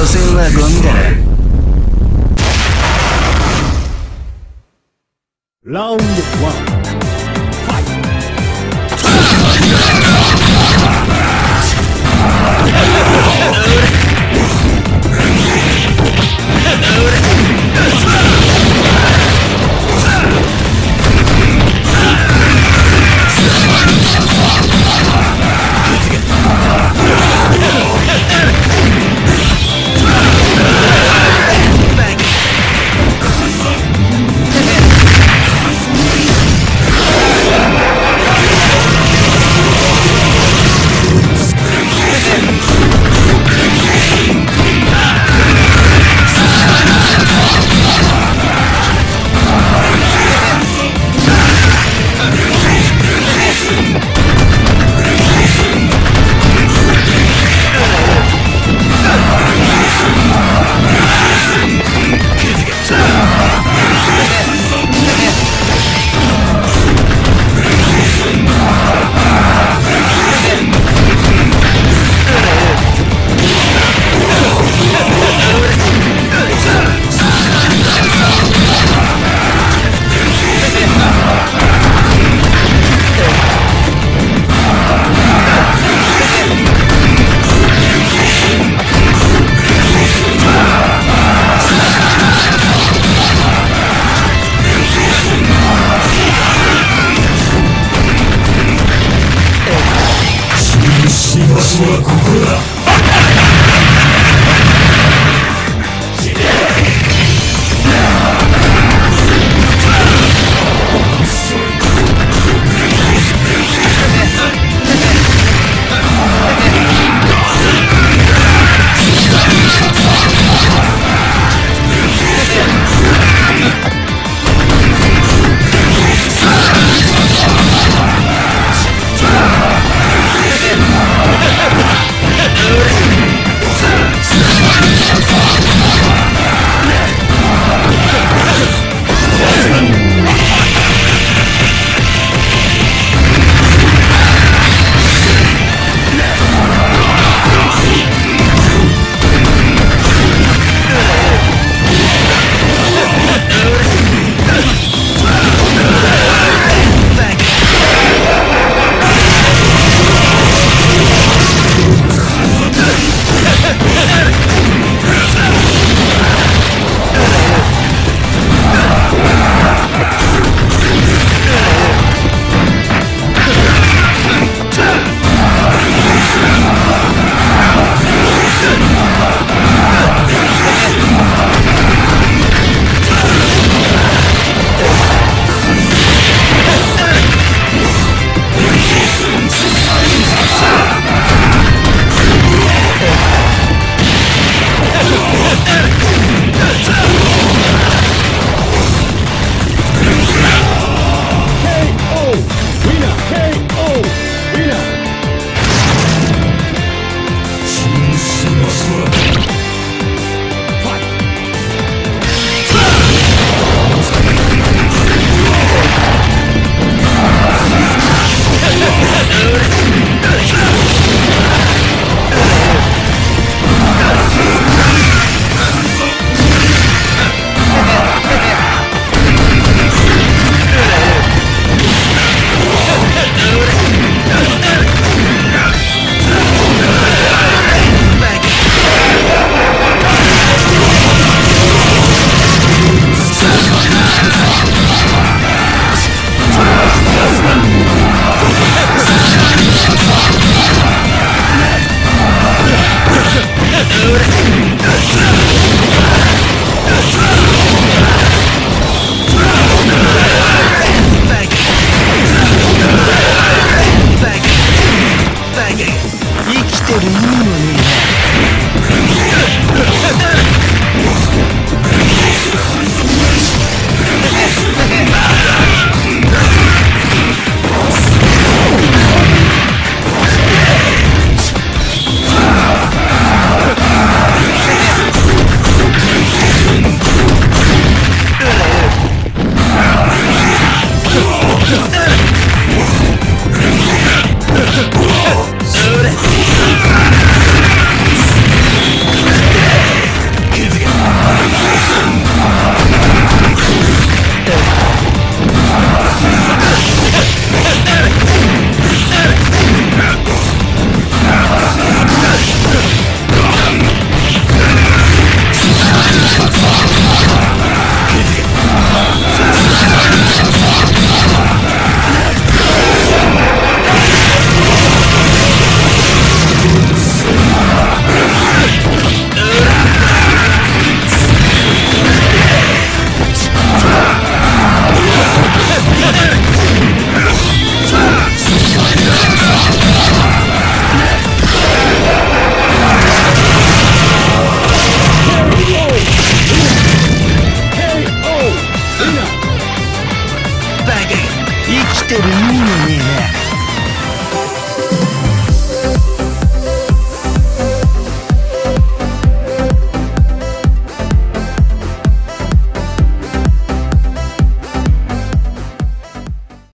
所詮はゴミだラウンド1